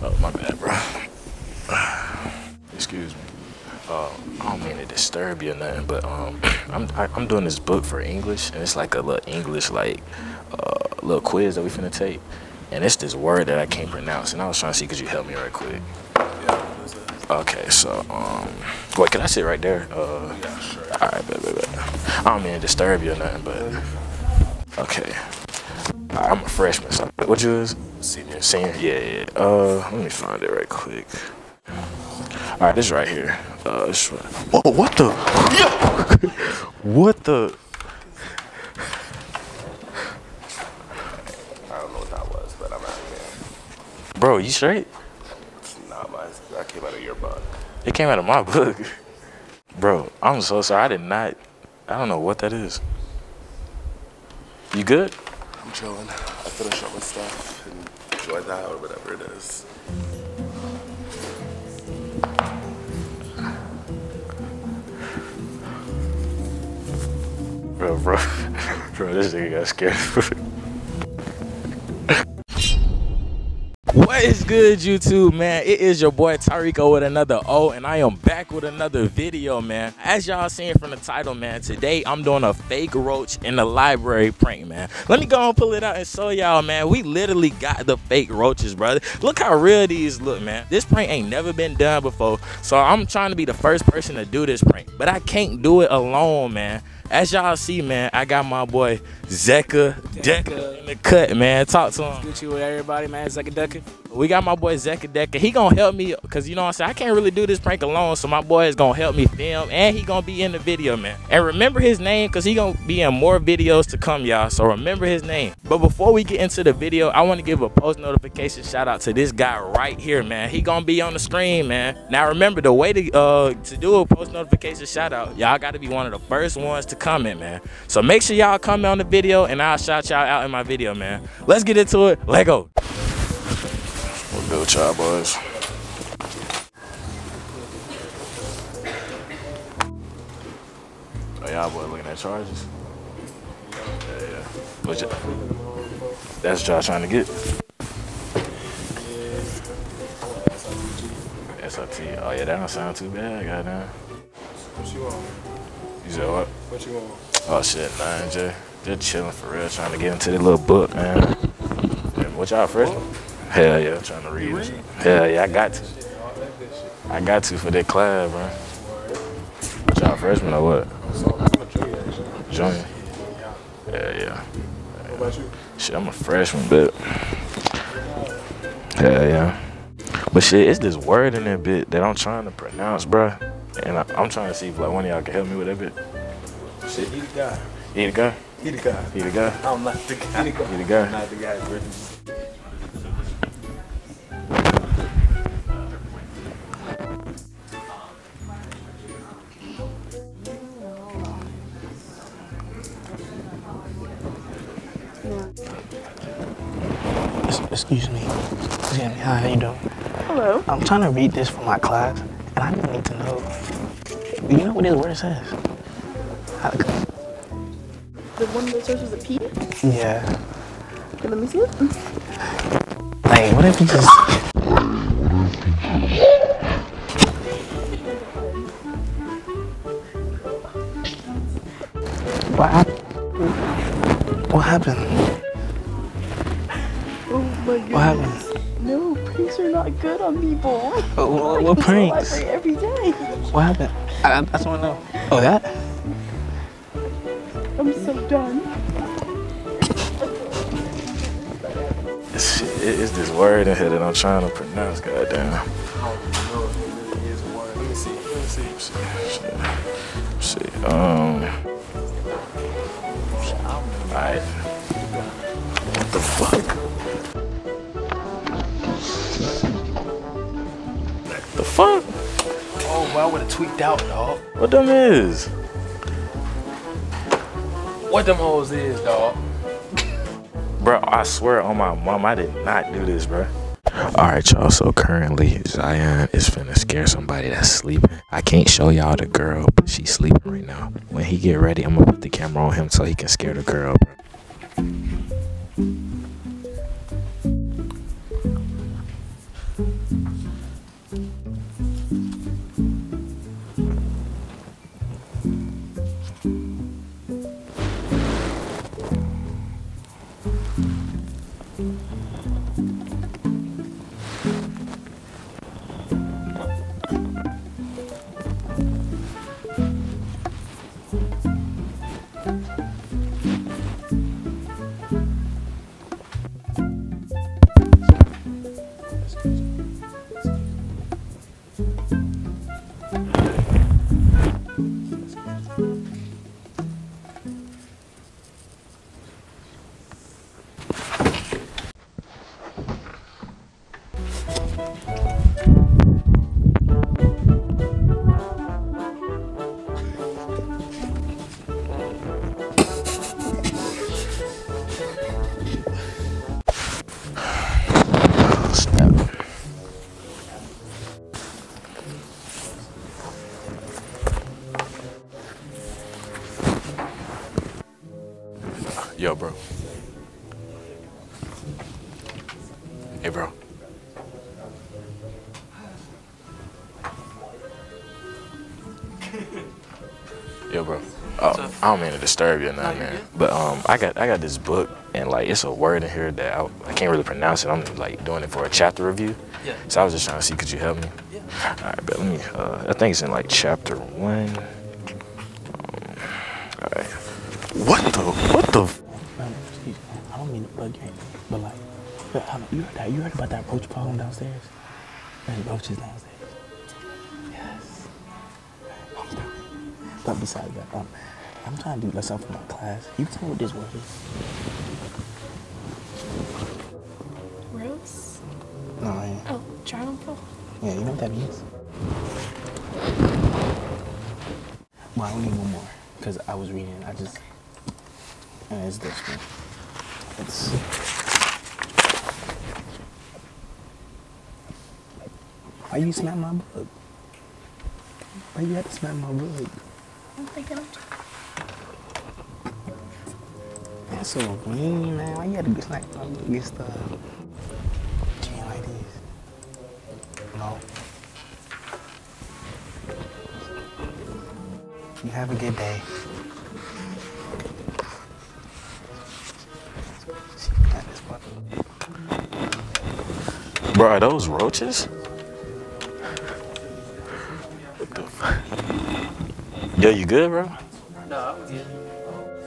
Oh, my bad, bro. Excuse me. Uh, I don't mean to disturb you or nothing, but um, I'm I, am i am doing this book for English, and it's like a little English like uh, little quiz that we finna take, and it's this word that I can't pronounce, and I was trying to see could you help me right quick. Okay, so um, wait, can I sit right there? Uh, yeah, sure. All right, bet, bet, bet. I don't mean to disturb you or nothing, but okay. I'm a freshman. So what you is? Senior. Senior. Yeah, yeah. Uh, let me find it right quick. All right, this right here. Uh, this right. Oh, what the? Yeah. what the? I don't know what that was, but I'm out of here. Bro, you straight? Nah, my, that came out of your book. It came out of my book. Bro, I'm so sorry. I did not. I don't know what that is. You good? I'm chilling. I finished up my stuff and enjoyed that or whatever it is. Bro, bro, bro, this nigga got scared. What is good, YouTube, man? It is your boy Tyrico with another O, and I am back with another video, man. As y'all seen from the title, man, today I'm doing a fake roach in the library prank, man. Let me go and pull it out and show y'all, man. We literally got the fake roaches, brother. Look how real these look, man. This prank ain't never been done before, so I'm trying to be the first person to do this prank, but I can't do it alone, man. As y'all see, man, I got my boy Zeka Decker in the cut, man. Talk to him. Gucci with everybody, man. Zeka Decker. We got my boy Zeka Decker. He gonna help me, cause you know what I'm saying. I can't really do this prank alone, so my boy is gonna help me film, and he gonna be in the video, man. And remember his name, cause he gonna be in more videos to come, y'all. So remember his name. But before we get into the video, I want to give a post notification shout out to this guy right here, man. He gonna be on the screen, man. Now remember the way to uh to do a post notification shout out, y'all got to be one of the first ones to comment, man. So make sure y'all comment on the video, and I'll shout y'all out in my video, man. Let's get into it. Let go. We'll go, child boys. Oh, y'all boy looking at charges? Yeah, yeah. What you, that's what y'all trying to get? SRT. Oh, yeah, that don't sound too bad, goddamn. What you want? You said what? What you want? Oh, shit, nah, just, just chilling for real, trying to get into the little book, man. Yeah, what y'all freshman? Hell yeah, trying to read. read? Hell yeah, I got to. Shit, all that good shit. I got to for that class, bro. What y'all freshman or what? Junior, Yeah. Yeah, yeah. What about you? Shit, I'm a freshman, but hell yeah. But shit, it's this word in that bit that I'm trying to pronounce, bro. And I, I'm trying to see if like one of y'all can help me with that bit. Shit, he the guy. He the guy? He the guy. He the guy? I'm not the guy. He the guy. He the guy? I'm not the guy, bro. Excuse me. Jamie, how you doing? Hello. I'm trying to read this for my class, and I just need to know. You know what this word says? The one that starts with a P? Yeah. Okay, let me see it. Like, what if you just. What happened? What happened? On people. What, oh, what, I what go to the pranks? library every day. What happened? I, I just want to know. Oh, that? I'm so done. Shit, it- it's this word in here that I'm trying to pronounce, goddamn. I don't even know I would have tweaked out, dog. What them is? What them hoes is, dog? Bro, I swear on my mom, I did not do this, bro. Alright, y'all. So currently, Zion is finna scare somebody that's sleeping. I can't show y'all the girl, but she's sleeping right now. When he get ready, I'm gonna put the camera on him so he can scare the girl, bro. Yo, bro. Oh, I don't mean to disturb you or nothing, man. But um, I got I got this book and like it's a word in here that I, I can't really pronounce it. I'm like doing it for a chapter review. Yeah. So I was just trying to see, could you help me? Yeah. All right, but let me. Uh, I think it's in like chapter one. Um, all right. What the? What the? f- Um, excuse me. I don't mean to bug you, but like, but, hold on, you heard that? You heard about that roach problem downstairs? There's roaches downstairs. But besides that, um, I'm trying to do something for my class. You tell me what this word is? Rose? No, yeah. Oh, triumphal? Yeah, you know what that means? Well, I don't need one more because I was reading. I just and it's this one. It's why you smack my book? Why you had to smack my book? I'm thinking I'm That's so mean, man. Why you had to be smack my book? Get stuff. Chain like this. No. You have a good day. Got this one. Bro, are those roaches? Yo, you good, bro? No, I'm good.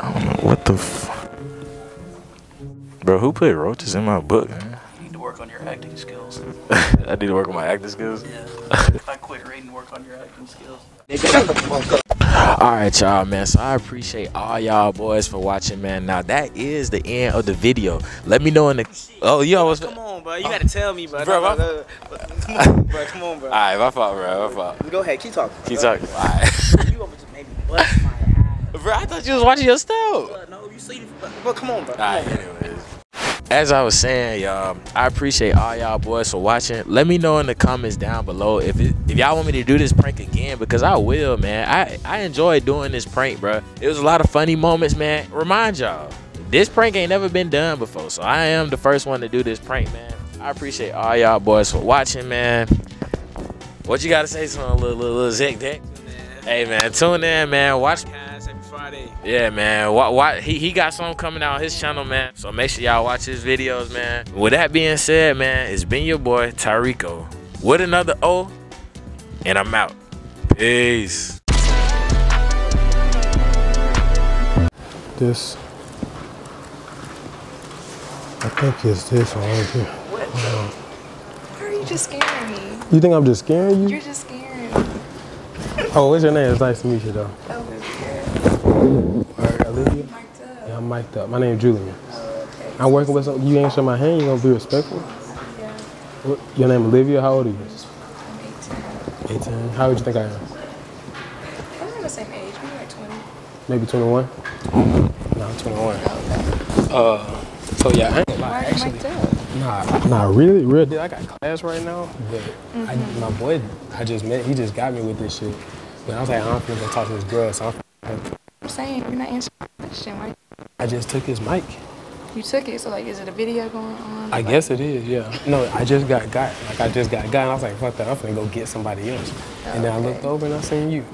I don't know what the. F- Bro, who put roaches in my book? Man? You need to work on your acting skills. I need to work on my acting skills. Yeah. I quit reading, work on your acting skills. All right, y'all, man. So I appreciate all y'all boys for watching, man. Now that is the end of the video. Let me know in the. Oh, you almost. Come on, bro. You gotta tell me, bro. Bro, No, my- no, no. Come on, bro. Come on, bro. All right, my fault, bro. My fault. Go ahead, keep talking. Keep bro. talking. All right. You over just maybe bust my ass. bro, I thought you was watching your stuff. Bro, no, you see, bro, bro, come on, bro. On, bro. anyways. As I was saying, y'all, I appreciate all y'all boys for watching. Let me know in the comments down below if it, if y'all want me to do this prank again because I will, man. I I enjoy doing this prank, bro. It was a lot of funny moments, man. Remind y'all, this prank ain't never been done before, so I am the first one to do this prank, man. I appreciate all y'all boys for watching, man. What you got to say, to little little, little Zick Dick? Hey, man, tune in, man. Watch Friday. yeah, man. Why, why, he, he got something coming out on his channel, man. So make sure y'all watch his videos, man. With that being said, man, it's been your boy, Tyrico. With another O, and I'm out. Peace. This. I think it's this one right here. What? Why are you just scaring me? You think I'm just scaring you? You're just scaring me. Oh, what's your name? It's nice to meet you, though. Olivia. All right, Olivia. Mic'd up. Yeah, I'm mic'd up. My name's Julian. Oh, okay. I'm working with some. You answer my hand. You gonna be respectful? Yeah, What, your name Olivia? How old are you? I'm 18. 18. How old do you think I am? I'm around the same age. Maybe like 20. Maybe 21. No, I'm 21. Okay. Uh, so yeah, I ain't gonna lie. Actually, mic'd up? Nah, nah, really, real deal. I got class right now, but Mm-hmm. my boy, I just met. He just got me with this shit. But I was like, I'm finna go talk to this girl, so I'm saying you're not answering question. Why? I just took his mic. You took it, so like, is it a video going on? I Like, guess it is, yeah. No, I just got got. Like I just got got. And I was like, fuck that. I'm finna go get somebody else. And oh, then I looked over and I seen you.